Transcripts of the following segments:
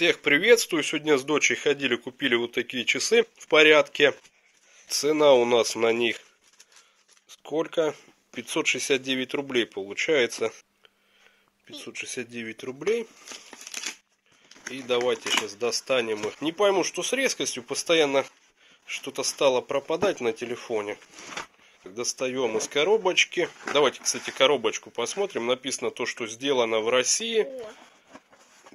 Всех приветствую. Сегодня с дочей ходили, купили вот такие часы в порядке. Цена у нас на них сколько? 569 рублей получается. 569 рублей. И давайте сейчас достанем их. Не пойму, что с резкостью. Постоянно что-то стало пропадать на телефоне. Достаем из коробочки. Давайте, кстати, коробочку посмотрим. Написано то, что сделано в России.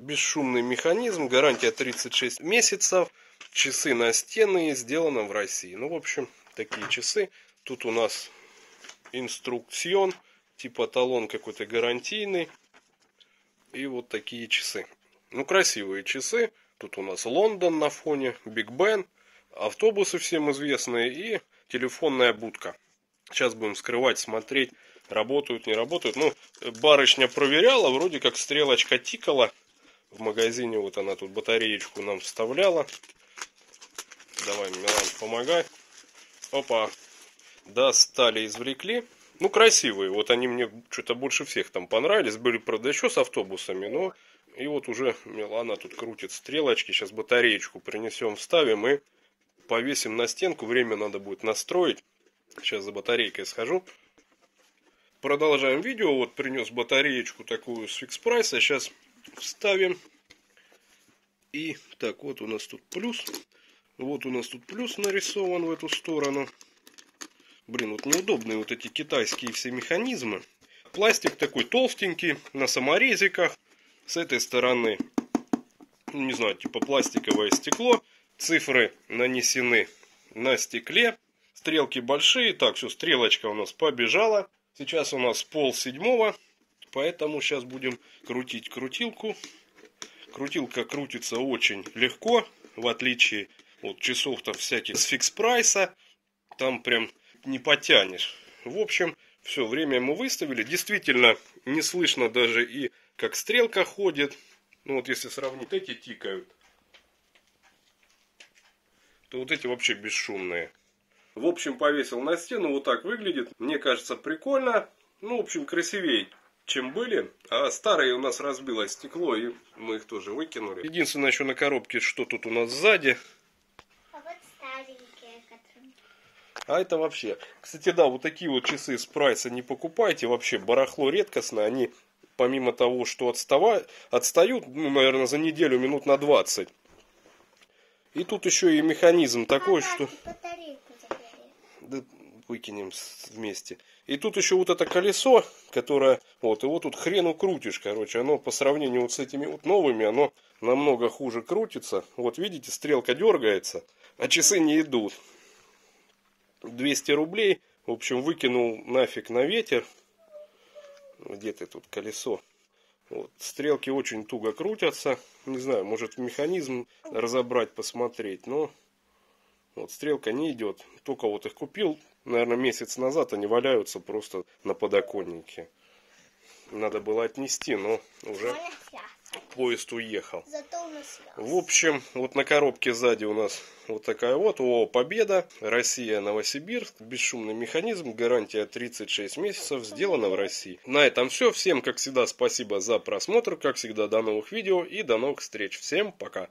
Бесшумный механизм. Гарантия 36 месяцев. Часы на стены сделано в России. Ну, в общем, такие часы. Тут у нас инструкцион. Типа талон какой-то гарантийный. И вот такие часы. Ну, красивые часы. Тут у нас Лондон на фоне, Биг Бен, автобусы всем известные и телефонная будка. Сейчас будем скрывать, смотреть, работают, не работают. Ну, барышня проверяла, вроде как стрелочка тикала. В магазине вот она тут батареечку нам вставляла. Давай, Милан, помогай. Опа. Достали, извлекли. Ну, красивые. Вот они мне что-то больше всех там понравились. Были, правда, еще с автобусами, но... И вот уже Милана тут крутит стрелочки. Сейчас батареечку принесем, вставим и повесим на стенку. Время надо будет настроить. Сейчас за батарейкой схожу. Продолжаем видео. Вот принес батареечку такую с фикс прайса. Сейчас вставим. И так, вот у нас тут плюс. Вот у нас тут плюс нарисован в эту сторону. Блин, вот неудобные вот эти китайские все механизмы. Пластик такой толстенький, на саморезиках. С этой стороны, ну, не знаю, типа пластиковое стекло. Цифры нанесены на стекле. Стрелки большие. Так, все, стрелочка у нас побежала. Сейчас у нас пол седьмого. Поэтому сейчас будем крутить крутилку. Крутилка крутится очень легко. В отличие от часов-то всяких с фикс прайса. Там прям не потянешь. В общем, все, время мы выставили. Действительно, не слышно даже и как стрелка ходит. Ну вот если сравнить, эти тикают. То вот эти вообще бесшумные. В общем, повесил на стену, вот так выглядит. Мне кажется, прикольно. Ну, в общем, красивее, чем были. А старые у нас разбило стекло, и мы их тоже выкинули. Единственное, еще на коробке, что тут у нас сзади. А вот старенькие, которые... А это вообще... Кстати, да, вот такие вот часы с прайса не покупайте. Вообще, барахло редкостное. Они, помимо того, что отстава... отстают, ну, наверное, за неделю минут на 20. И тут еще и механизм такой, Папа, что... Да выкинем вместе. И тут еще вот это колесо, которое, вот, его тут хрену крутишь, короче, оно по сравнению вот с этими вот новыми, оно намного хуже крутится. Вот видите, стрелка дергается, а часы не идут. 200 рублей, в общем, выкинул нафиг на ветер. Где ты тут колесо? Вот, стрелки очень туго крутятся. Не знаю, может механизм разобрать, посмотреть, но вот стрелка не идет. Только вот их купил, наверное, месяц назад. Они валяются просто на подоконнике. Надо было отнести, но уже поезд уехал. В общем, вот на коробке сзади у нас вот такая вот. О, Победа. Россия, Новосибирск. Бесшумный механизм. Гарантия 36 месяцев. Сделано в России. На этом все. Всем, как всегда, спасибо за просмотр. Как всегда, до новых видео и до новых встреч. Всем пока.